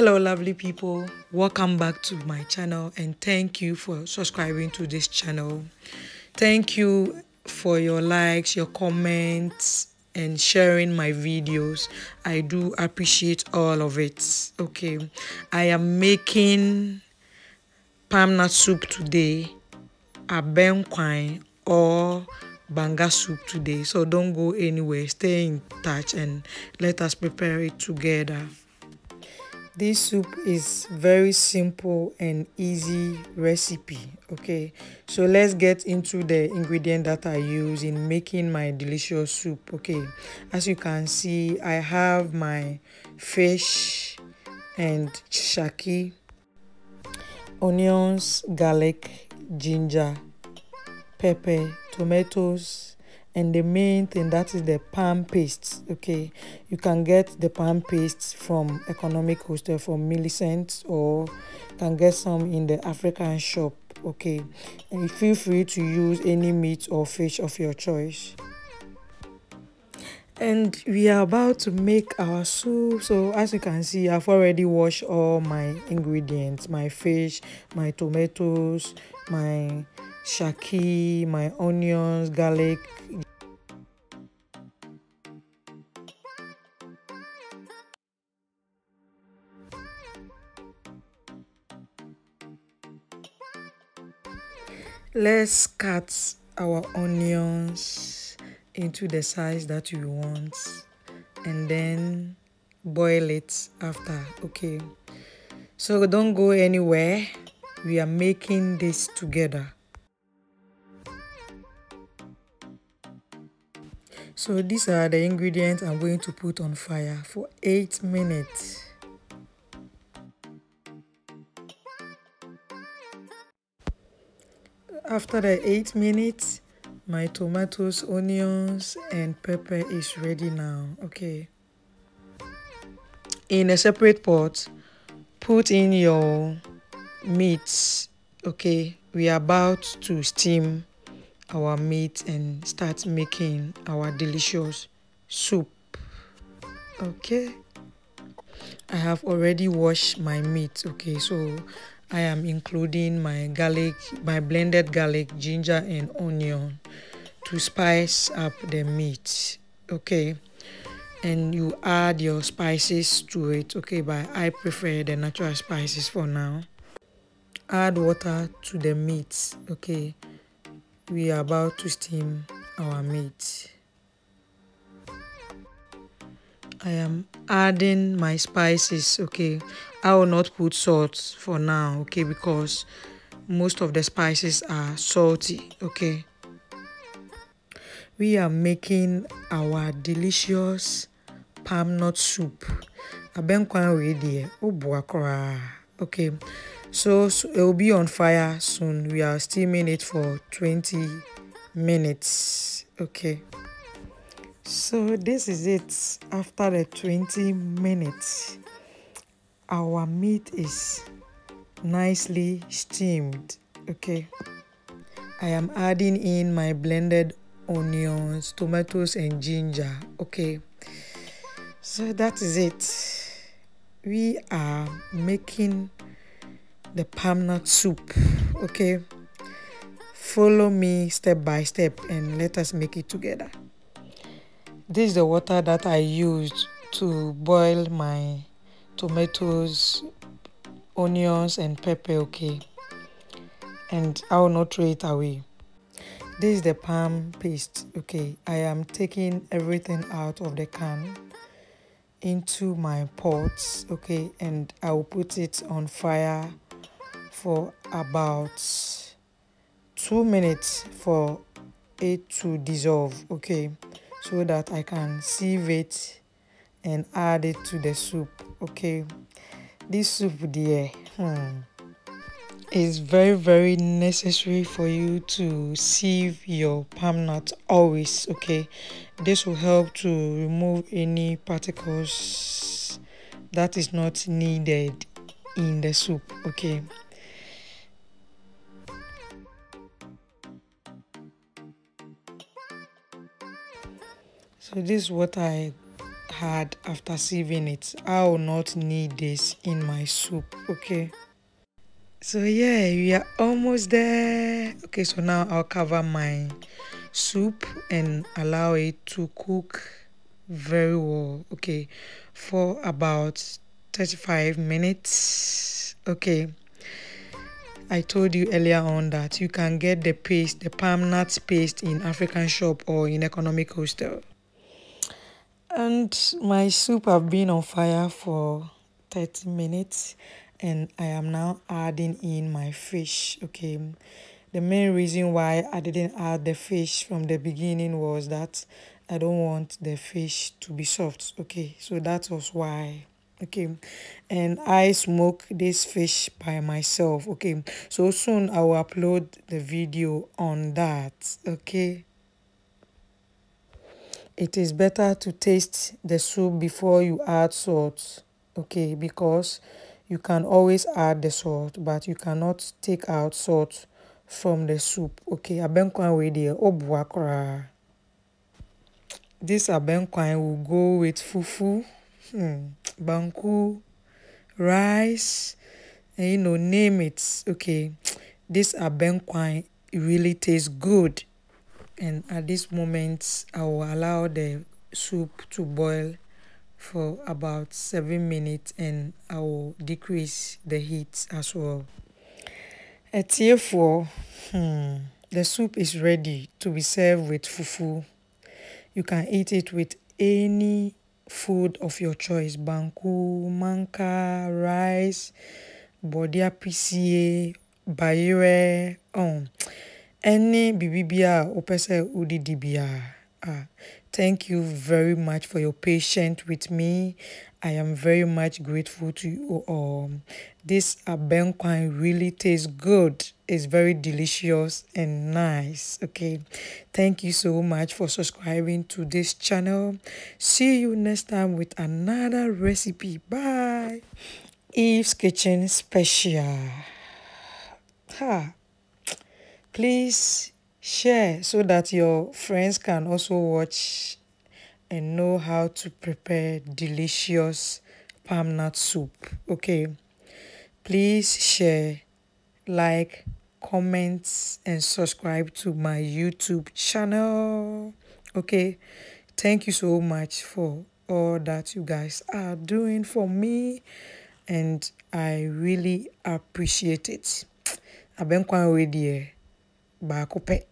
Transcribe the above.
hello lovely people. Welcome back to my channel and thank you for subscribing to this channel. Thank you for your likes your comments and sharing my videos. I do appreciate all of it okay? I am making palm nut soup today abenkwan or banga soup today. So don't go anywhere. Stay in touch and let us prepare it together this soup is very simple and easy recipe okay? So let's get into the ingredient that i use in making my delicious soup okay? As you can see i have my fish and shaki onions garlic ginger pepper tomatoes and the main thing that is the palm paste okay? You can get the palm paste from economic hostel from millicent or can get some in the african shop okay? And feel free to use any meat or fish of your choice. And we are about to make our soup. So as you can see i've already washed all my ingredients my fish my tomatoes my shaki my onions garlic. Let's cut our onions into the size that you want and then boil it after okay? So don't go anywhere. We are making this together so these are the ingredients i'm going to put on fire for eight minutes. After the eight minutes my tomatoes onions and pepper is ready now okay? In a separate pot put in your meat okay? We are about to steam our meat and start making our delicious soup okay i have already washed my meat okay so I am including my garlic, my blended garlic, ginger and onion to spice up the meat. Okay. And you add your spices to it. Okay, but I prefer the natural spices for now. Add water to the meat. Okay. We are about to steam our meat. I am adding my spices okay? I will not put salt for now okay? Because most of the spices are salty okay? We are making our delicious palm nut soup. Abenkwan wey there okay so, so it will be on fire soon. We are steaming it for 20 minutes. Okay. So this is it. After the 20 minutes our meat is nicely steamed. Okay. I am adding in my blended onions tomatoes and ginger. Okay. So that is it. We are making the palm nut soup okay? Follow me step by step and let us make it together. This is the water that I used to boil my tomatoes, onions and pepper okay? And I will not throw it away. This is the palm paste okay? I am taking everything out of the can into my pots okay? And I will put it on fire for about two minutes for it to dissolve okay so that I can sieve it and add it to the soup. Okay, this soup there hmm, is very very necessary for you to sieve your palm nut always. Okay, this will help to remove any particles that is not needed in the soup. Okay. So this is what I had after sieving it. I will not need this in my soup, okay? So yeah, we are almost there. Okay, so now I'll cover my soup and allow it to cook very well, okay, for about 35 minutes. Okay. I told you earlier on that you can get the paste, the palm nuts paste in African shop or in economic hostel. And my soup have been on fire for 30 minutes and I am now adding in my fish. Okay. The main reason why I didn't add the fish from the beginning was that I don't want the fish to be soft. Okay. So that was why okay and i smoke this fish by myself okay so soon i will upload the video on that okay it is better to taste the soup before you add salt okay because you can always add the salt but you cannot take out salt from the soup okay abenkwan wey there obuakora this abenkwan will go with fufu hmm, banku, rice, and you know, name it. Okay, this abenkwan really tastes good. And at this moment, I will allow the soup to boil for about seven minutes and I will decrease the heat as well. Four, hmm, the soup is ready to be served with fufu. You can eat it with any food of your choice banku manka rice bɔdeɛ apisie bayerɛ um, any biribi bi a biara ah, thank you very much for your patience with me I am very much grateful to you. Um, this abenkwan really tastes good. It's very delicious and nice. Okay, thank you so much for subscribing to this channel. See you next time with another recipe. Bye. Eve's Kitchen Special. Ha. Please share so that your friends can also watch and know how to prepare delicious palm nut soup. Okay, please share, like, comment, and subscribe to my YouTube channel. Okay, thank you so much for all that you guys are doing for me, and I really appreciate it. Abenkwan we deɛ Ba coupé.